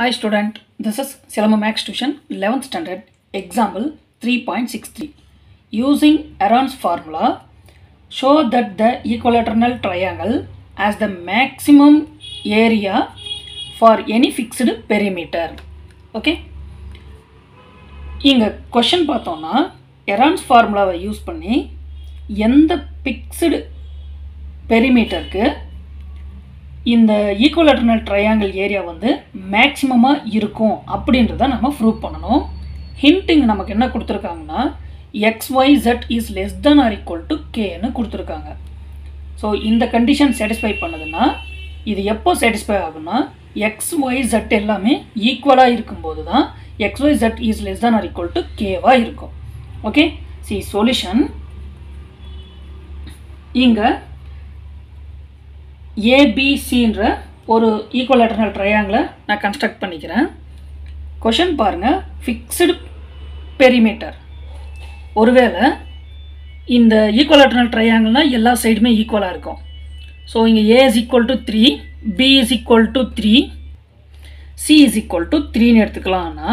Hi student, this is Silama Max Tuition 11th standard example 3.63. Using Aaron's formula, show that the equilateral triangle has the maximum area for any fixed perimeter. Okay? இங்கே question பார்த்தோம்னா Heron's ஃபார்முலாவை use பண்ணி எந்த fixed பெரிமீட்டருக்கு இந்த ஈக்குவலேட்டர்னல் triangle area வந்து மேக்ஸிமமாக இருக்கும் அப்படின்றத நம்ம ப்ரூவ் பண்ணணும். ஹிண்டிங் நமக்கு என்ன கொடுத்துருக்காங்கன்னா X Y Z is less than or equal to கேன்னு கொடுத்துருக்காங்க. ஸோ இந்த கண்டிஷன் சாட்டிஸ்ஃபை பண்ணுதுன்னா இது எப்போ சாட்டிஸ்ஃபை ஆகும்னா எக்ஸ் ஒய் ஜெட் எல்லாமே ஈக்குவலாக இருக்கும்போது தான் X Y Z is less than or equal to கேவாக இருக்கும். ஓகே சி சொல்யூஷன் இங்கே ஏபிசின்ற ஒரு ஈக்குவலேட்டர்னல் ட்ரையாங்கிளை நான் கன்ஸ்ட்ரக்ட் பண்ணிக்கிறேன். கொஷின் பாருங்கள் ஃபிக்ஸ்டு பெரிமீட்டர் ஒருவேளை இந்த ஈக்குவலேட்டர்னல் ட்ரையாங்கிள்னால் எல்லா சைடுமே ஈக்குவலாக இருக்கும். ஸோ இங்கே A is equal to three B is equal to three C is equal to த்ரீன்னு எடுத்துக்கலாம்னா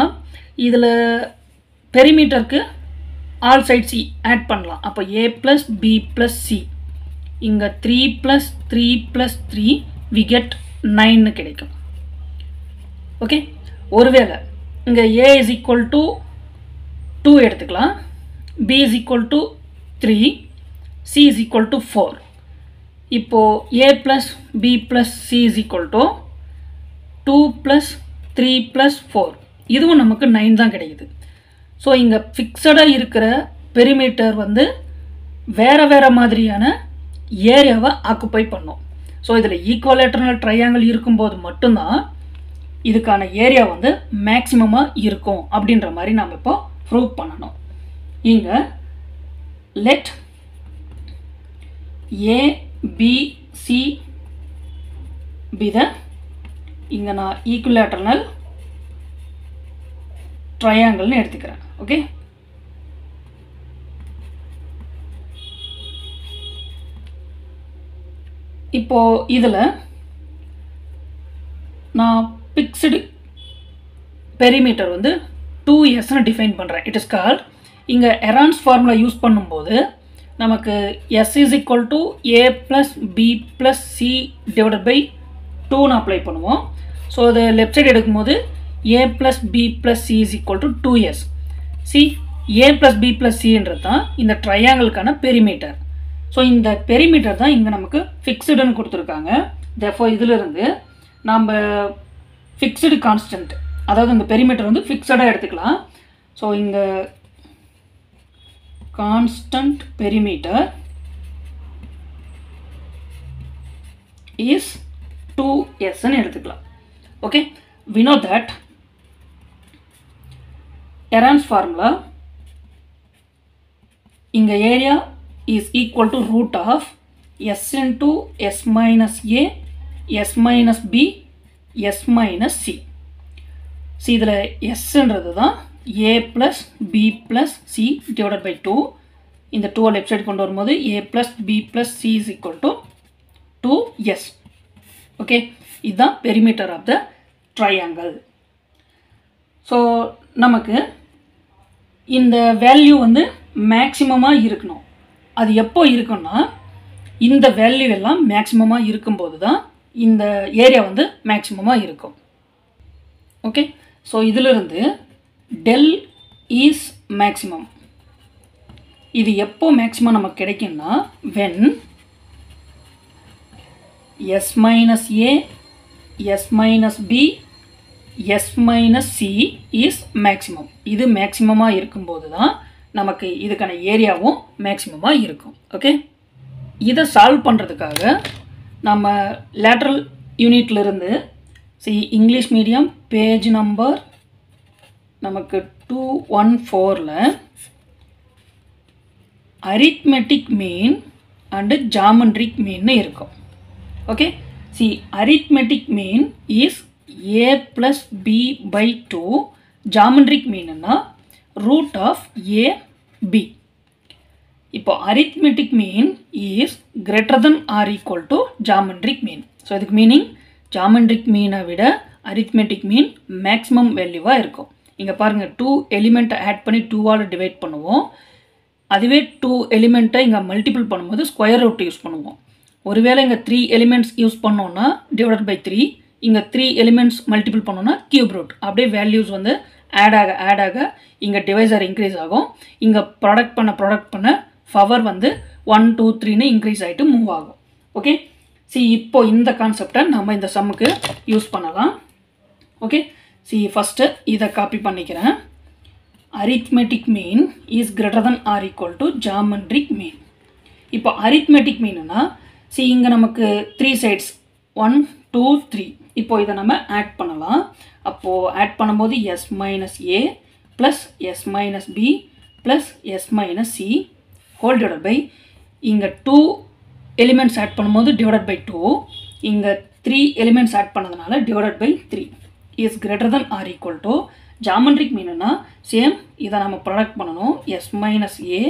இதில் பெரிமீட்டருக்கு ஆல் சைட் சி ஆட் பண்ணலாம். அப்போ A plus B plus C இங்கே three plus three plus three we get நைன்னு கிடைக்கும். ஓகே ஒருவேளை இங்கே A is equal to two எடுத்துக்கலாம். B is equal to three C is equal to four இப்போது A plus B plus C is equal to two plus three plus four இதுவும் நமக்கு nine தான் கிடைக்குது. ஸோ இங்கே ஃபிக்ஸடாக இருக்கிற பெரிமீட்டர் வந்து வேறு வேறு மாதிரியான ஏரியாவை ஆக்குப்பை பண்ணும். ஸோ இதில் ஈக்குவலேட்டர்னல் ட்ரையாங்கிள் இருக்கும்போது மட்டும்தான் இதுக்கான ஏரியா வந்து மேக்சிமமாக இருக்கும் அப்படின்ற மாதிரி நாம் இப்போ ப்ரூவ் பண்ணணும். இங்கே let A B C be the இங்கே நான் ஈக்குவலேட்டர்னல் ட்ரையாங்கிள்னு எடுத்துக்கிறேன். ஓகே இப்போது இதில் நான் பிக்ஸ்டு பெரிமீட்டர் வந்து டூ எஸ்ன்னு டிஃபைன் பண்ணுறேன் இட் இஸ் கால்ட் இங்கே எரான்ஸ் ஃபார்முலா யூஸ் பண்ணும்போது நமக்கு S is equal to A plus B plus C divided by டூன்னு அப்ளை பண்ணுவோம். ஸோ அது லெஃப்ட் சைடு எடுக்கும்போது A plus B plus C is equal to two S see A plus B plus சின்றது தான் இந்த ட்ரையாங்கிளுக்கான perimeter so இந்த perimeter தான் இங்கே நமக்கு ஃபிக்ஸ்டுன்னு கொடுத்துருக்காங்க. தெஃபோ இதிலிருந்து நம்ம ஃபிக்ஸ்டு கான்ஸ்டன்ட் அதாவது இந்த பெரிமீட்டர் வந்து ஃபிக்ஸடாக எடுத்துக்கலாம். ஸோ இங்கே கான்ஸ்டன்ட் பெரிமீட்டர் இஸ் டூ எஸ்ன்னு எடுத்துக்கலாம். Okay we know that Aaron's formula இங்க area is equal to root of s into S minus A S minus B S minus C see இதில் எஸ்ன்றது தான் A plus B plus c divided by two இந்த 2 left side கொண்டு வரும்போது A plus B plus C is equal to two S okay இதுதான் perimeter of the triangle so நமக்கு இந்த value வந்து மேக்சிமமாக இருக்கணும். அது எப்போ இருக்குன்னா இந்த வேல்யூ எல்லாம் மேக்சிமமாக இருக்கும்போது தான் இந்த ஏரியா வந்து மேக்சிமமாக இருக்கும். ஓகே ஸோ இதிலிருந்து டெல் ஈஸ் மேக்சிமம் இது எப்போ மேக்சிமம் நமக்கு கிடைக்கும்னா when S minus A S minus B S minus C is maximum இது மேக்ஸிமமாக இருக்கும்போது தான் நமக்கு இதுக்கான ஏரியாவும் மேக்ஸிமமாக இருக்கும். ஓகே இதை சால்வ் பண்ணுறதுக்காக நம்ம lateral யூனிட்லேருந்து see English medium page number நமக்கு டூ ஒன் ஃபோரில் அரித்மெட்டிக் மீன் அண்டு ஜாமண்ட்ரிக் மீன்னு இருக்கும். Okay see arithmetic mean is A plus B by two geometric மீன்னா root of A B இப்போ arithmetic mean is greater than or equal to geometric mean so இதுக்கு meaning geometric மீனை விட arithmetic மீன் maximum வேல்யூவாக இருக்கும். இங்கே பாருங்கள் டூ எலிமெண்ட்டை ஆட் பண்ணி டூவால் டிவைட் பண்ணுவோம். அதுவே டூ எலிமெண்ட்டை இங்கே மல்டிபிள் பண்ணும்போது ஸ்கொயர் ரூட் யூஸ் பண்ணுவோம். ஒருவேளை இங்கே த்ரீ எலிமெண்ட்ஸ் யூஸ் பண்ணோன்னா டிவைட் பை த்ரீ இங்கே த்ரீ எலிமெண்ட்ஸ் மல்டிபிள் பண்ணோன்னா கியூப் ரூட் அப்படியே வேல்யூஸ் வந்து ஆட் ஆக ஆட் ஆக இங்கே டிவைசர் இன்க்ரீஸ் ஆகும். இங்கே ப்ராடக்ட் பண்ண ப்ராடக்ட் பண்ண பவர் வந்து ஒன் டூ த்ரீன்னு இன்க்ரீஸ் ஆகிட்டு மூவ் ஆகும். ஓகே சி இப்போ இந்த கான்செப்டை நம்ம இந்த சம்முக்கு யூஸ் பண்ணலாம். ஓகே சி ஃபஸ்ட்டு இதை காப்பி பண்ணிக்கிறேன். Arithmetic mean is greater than or equal to geometric mean இப்போ அரித்மெட்டிக் மீனுனா சி இங்கே நமக்கு three sides one two three இப்போ இதை நம்ம ஆட் பண்ணலாம். அப்போது ஆட் பண்ணும்போது S minus A plus S minus B plus S minus C whole divide by இங்கே டூ எலிமெண்ட்ஸ் ஆட் பண்ணும்போது டிவைட் பை டூ இங்கே த்ரீ எலிமெண்ட்ஸ் ஆட் பண்ணதுனால divide by three is greater than or equal to geometric மீனுன்னா same இதை நம்ம product பண்ணணும். S minus A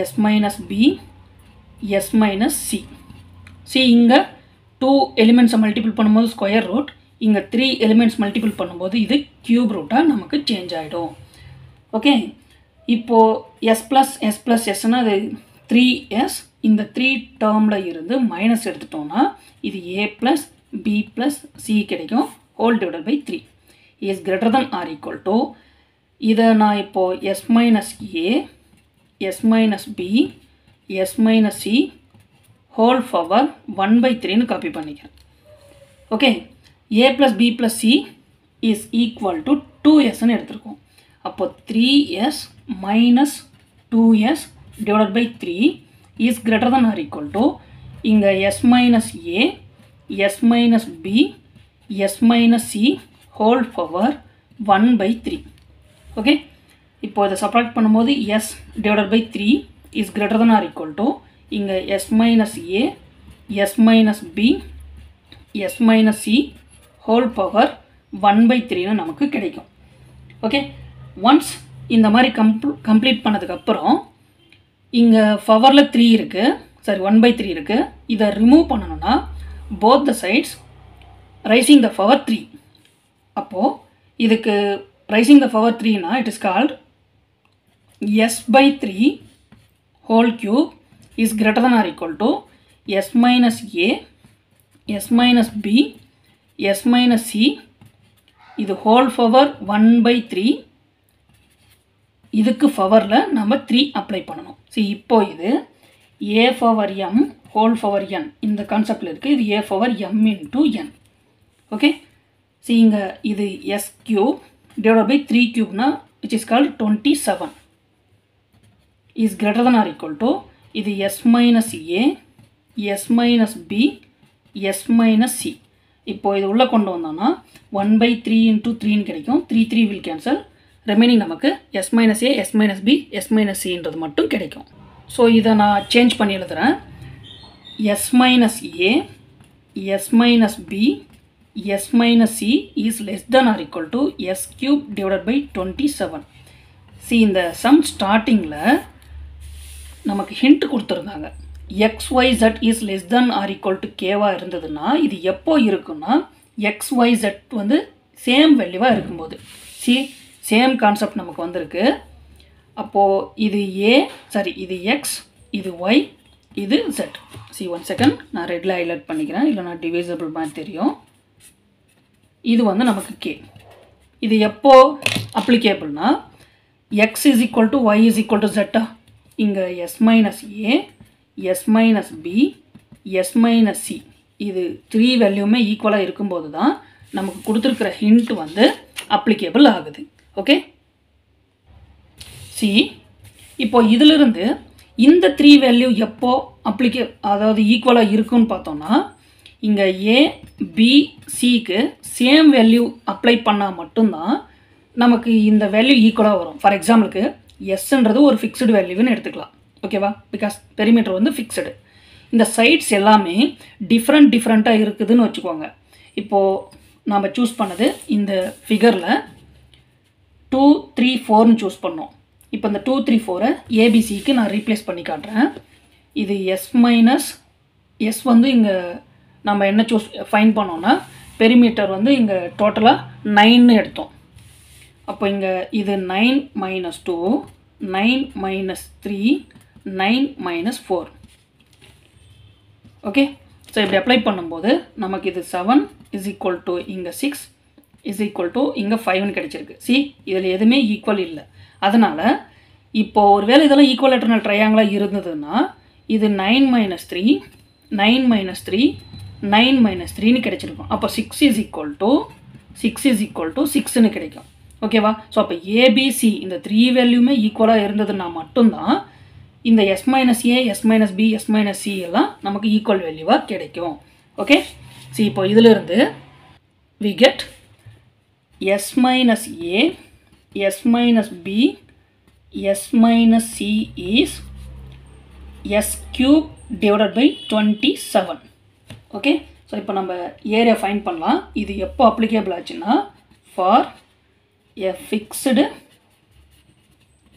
S minus B S minus C see இங்கே two எலிமெண்ட்ஸை multiple பண்ணும்போது square root இங்கே three elements multiple பண்ணும்போது இது கியூப் ரூட்டாக நமக்கு சேஞ்ச் ஆகிடும் ஓகே இப்போது எஸ் ப்ளஸ் எஸ் ப்ளஸ் எஸ்னால் அது த்ரீ எஸ் இந்த த்ரீ டேர்மில் இருந்து மைனஸ் எடுத்துட்டோம்னா இது A plus B plus C கிடைக்கும். Whole divided by three is greater than or equal to இதை நான் இப்போது S minus A S minus B S minus C whole power one by த்ரீன்னு காப்பி பண்ணிக்கிறேன். Okay A plus B plus C is equal to two எஸ்ன்னு எடுத்திருக்கோம். அப்போ three S minus two S divide by three is greater than or equal to இங்கே S minus A s minus b s minus c whole power one by three okay இப்போ இதை subtract பண்ணும்போது s divide by three is greater than or equal to இங்கே s minus a s minus b s minus c whole power one by த்ரீன்னு நமக்கு கிடைக்கும். Okay once இந்த மாதிரி கம்ப் complete பண்ணதுக்கப்புறம் இங்கே பவரில் த்ரீ இருக்குது சாரி ஒன் பை த்ரீ இருக்குது இதை ரிமூவ் பண்ணணும்னா both the sides raising the power three அப்போது இதுக்கு raising the power த்ரீனா it is called s by three whole cube is greater than or equal to s minus a s minus b s minus c இது whole power one by three இதுக்கு பவரில் நம்ம three apply பண்ணணும். சரி இப்போது இது a power m whole power n இந்த கான்செப்டில் இருக்குது இது a power m into n okay சரி இங்கே இது s cube divide by three கியூப்னா which is called twenty seven is greater than or equal to இது s minus a s minus b s minus c. இப்போ இது உள்ளே கொண்டு வந்தோம்னா one by three into த்ரீன்னு கிடைக்கும். Three three will cancel remaining நமக்கு s minus a s minus b s minus சின்றது மட்டும் கிடைக்கும். ஸோ இதை நான் சேஞ்ச் பண்ணி எழுதுகிறேன் s minus a s minus b s minus c is less than or equal to s cube divided by twenty seven see இந்த sum ஸ்டார்டிங்கில் நமக்கு hint கொடுத்துருந்தாங்க. X y z is less than or equal to கேவாக இருந்ததுன்னா இது எப்போ இருக்குன்னா X Y z வந்து same வேல்யூவாக இருக்கும்போது. சி சேம் கான்செப்ட் நமக்கு வந்திருக்கு. அப்போது இது ஏ சாரி இது எக்ஸ் இது ஒய் இது செட் சி ஒன் செகண்ட் நான் ரெட்டில் ஹைலைட் பண்ணிக்கிறேன். இல்லை நான் டிவிசபிள் மாதிரி தெரியும். இது வந்து நமக்கு கே இது எப்போ அப்ளிகேபிள்னா x is equal to y is equal to செட்டா இங்கே s minus a s minus b s minus c இது த்ரீ வேல்யூமே ஈக்குவலாக இருக்கும்போது தான் நமக்கு கொடுத்துருக்கிற ஹிண்ட் வந்து அப்ளிகேபிள் ஆகுது. ஓகே சி இப்போ இதிலிருந்து இந்த த்ரீ வேல்யூ எப்போ அப்ளிகே அதாவது ஈக்குவலாக இருக்குன்னு பார்த்தோம்னா இங்கே ஏ பி சிக்கு சேம் வேல்யூ அப்ளை பண்ணால் மட்டும்தான் நமக்கு இந்த வேல்யூ ஈக்குவலாக வரும். ஃபார் எக்ஸாம்பிளுக்கு எஸ்ன்றது ஒரு ஃபிக்ஸ்டு வேல்யூன்னு எடுத்துக்கலாம். ஓகேவா? பிகாஸ் பெரிமீட்டர் வந்து ஃபிக்ஸ்டு இந்த சைட்ஸ் எல்லாமே டிஃப்ரெண்ட் டிஃப்ரெண்ட்டாக இருக்குதுன்னு வச்சுக்கோங்க. இப்போது நாம் சூஸ் பண்ணது இந்த ஃபிகரில் டூ த்ரீ ஃபோர்னு சூஸ் பண்ணோம். இப்போ இந்த டூ த்ரீ ஃபோரை ஏபிசிக்கு நான் ரீப்ளேஸ் பண்ணி காட்டுறேன். இது எஸ் மைனஸ் எஸ் வந்து இங்கே நம்ம என்ன சூஸ் ஃபைன் பண்ணோன்னா பெரிமீட்டர் வந்து இங்கே டோட்டலாக நைன்னு எடுத்தோம். அப்போ இங்கே இது nine minus two nine minus three nine minus four okay so இப்படி அப்ளை பண்ணும்போது நமக்கு இது செவன் இஸ் ஈக்குவல் டு இங்கே சிக்ஸ் இஸ் ஈக்குவல் டு இங்கே ஃபைவ்னு கிடச்சிருக்கு. சி இதில் எதுவுமே ஈக்குவல் இல்லை. அதனால் இப்போ ஒருவேளை இதெல்லாம் ஈக்குவல் எட்டர்னல் ட்ரையாங்கிளாக இருந்ததுன்னா இது nine minus three nine minus three nine minus த்ரீன்னு கிடச்சிருக்கும். அப்போ six is equal to six is equal to சிக்ஸ்னு கிடைக்கும். ஓகேவா ஸோ அப்போ ஏபிசி இந்த த்ரீ வேல்யூமே ஈக்குவலாக இருந்ததுன்னா மட்டும்தான் இந்த s minus a s minus b s minus c எல்லாம் நமக்கு ஈக்குவல் வேல்யூவாக கிடைக்கும். ஓகே சி இப்போ இதிலிருந்து we get s minus a s minus b s minus c is s cube divided by twenty seven okay so இப்போ நம்ம area find பண்ணலாம். இது எப்போ அப்ளிகேபிள் ஆச்சுன்னா for a fixed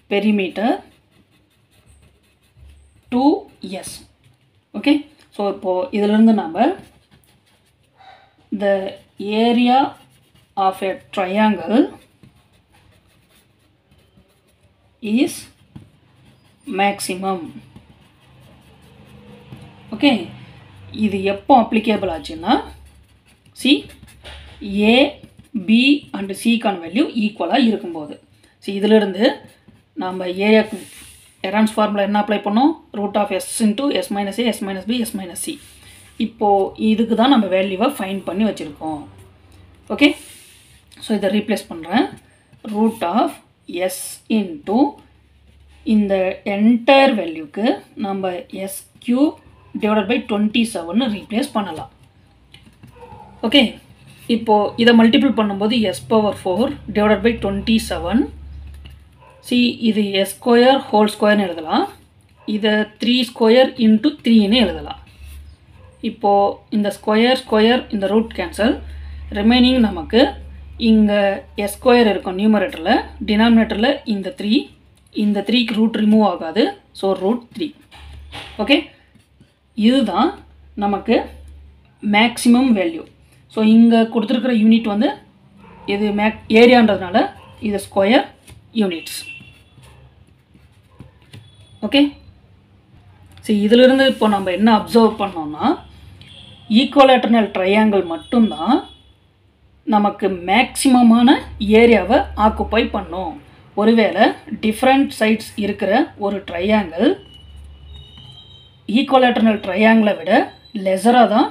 perimeter two s okay so இப்போது இதிலிருந்து நம்ம the area of a triangle is maximum okay இது எப்போ அப்ளிகேபிள் ஆச்சுன்னா சி ஏ பி அண்டு சிக்கான வேல்யூ ஈக்குவலாக இருக்கும்போது. ஸோ இதிலிருந்து நம்ம ஏரியாக்கு எரான்ஸ் ஃபார்முலா என்ன அப்ளை பண்ணோம்? Root of s into s minus a s minus b s minus c இப்போது இதுக்கு தான் நம்ம வேல்யூவை ஃபைன் பண்ணி வச்சுருக்கோம். ஓகே ஸோ இதை ரீப்ளேஸ் பண்ணுறேன் ரூட் ஆஃப் எஸ் இன்ட்டு இந்த என்டையர் வேல்யூக்கு நம்ம s cube divided by twenty seven replace பண்ணலாம். ஓகே இப்போது இதை மல்டிபிள் பண்ணும்போது s power four divided by twenty seven see இது எஸ் ஸ்கொயர் ஹோல் ஸ்கொயர்னு எழுதலாம். இதை த்ரீ ஸ்கொயர் இன்ட்டு த்ரீன்னு எழுதலாம். இப்போது இந்த ஸ்கொயர் ஸ்கொயர் இந்த ரூட் கேன்சல் ரிமைனிங் நமக்கு இங்கே எஸ் ஸ்கொயர் இருக்கும் நியூமரேட்டரில் டினாமினேட்டரில் இந்த த்ரீ இந்த த்ரீக்கு ரூட் ரிமூவ் ஆகாது. ஸோ ரூட் த்ரீ ஓகே இதுதான் நமக்கு மேக்ஸிமம் வேல்யூ ஸோ இங்கே கொடுத்துருக்குற யூனிட் வந்து இது மேக் ஏரியான்றதுனால இது ஸ்கொயர் யூனிட்ஸ் ஓகே சரி இதிலிருந்து இப்போ நம்ம என்ன அப்சர்வ் பண்ணோம்னா ஈக்குவலேட்டர்னல் ட்ரையாங்கிள் மட்டும்தான் நமக்கு மேக்சிமமான ஏரியாவை ஆக்குப்பை பண்ணும். ஒருவேளை டிஃப்ரெண்ட் சைட்ஸ் இருக்கிற ஒரு ட்ரையாங்கிள் ஈக்குவலேட்டர்னல் ட்ரையாங்கிளை விட லெசராக தான்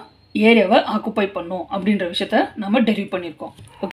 ஏரியாவை ஆக்குப்பை பண்ணும் அப்படின்ற விஷயத்த நம்ம டெரிவ் பண்ணியிருக்கோம். ஓகே